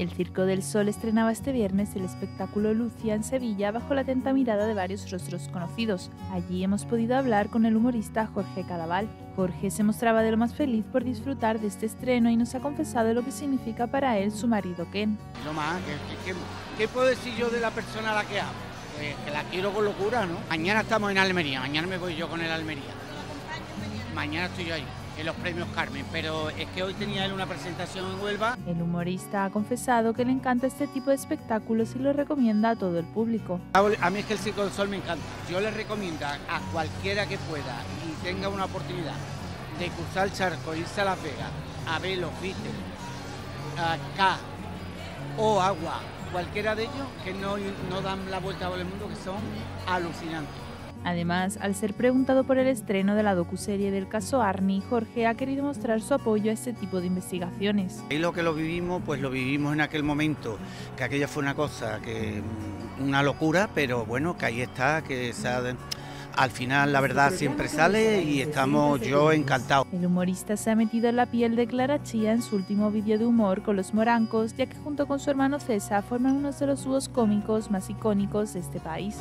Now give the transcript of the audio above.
El Circo del Sol estrenaba este viernes el espectáculo Lucia en Sevilla bajo la atenta mirada de varios rostros conocidos. Allí hemos podido hablar con el humorista Jorge Cadaval. Jorge se mostraba de lo más feliz por disfrutar de este estreno y nos ha confesado lo que significa para él su marido Ken. Lo más, ¿qué, puedo decir yo de la persona a la que amo? Pues que la quiero con locura, ¿no? Mañana estamos en Almería, mañana me voy yo con el Almería. Mañana estoy yo ahí en los premios Carmen, pero es que hoy tenía él una presentación en Huelva. El humorista ha confesado que le encanta este tipo de espectáculos y lo recomienda a todo el público. A mí es que el Circo del Sol me encanta. Yo le recomiendo a cualquiera que pueda y tenga una oportunidad de cruzar el charco, irse a Las Vegas, a ver los Beatles, acá o agua, cualquiera de ellos que no, no dan la vuelta por el mundo, que son alucinantes. Además, al ser preguntado por el estreno de la docuserie del caso Arni, Jorge ha querido mostrar su apoyo a este tipo de investigaciones. Y lo que lo vivimos, pues lo vivimos en aquel momento, que aquella fue una cosa, que mm, una locura, pero bueno, que ahí está, que al final la verdad siempre sale y estamos yo encantado. El humorista se ha metido en la piel de Clara Chía en su último vídeo de humor con los morancos, ya que junto con su hermano César forman uno de los dúos cómicos más icónicos de este país.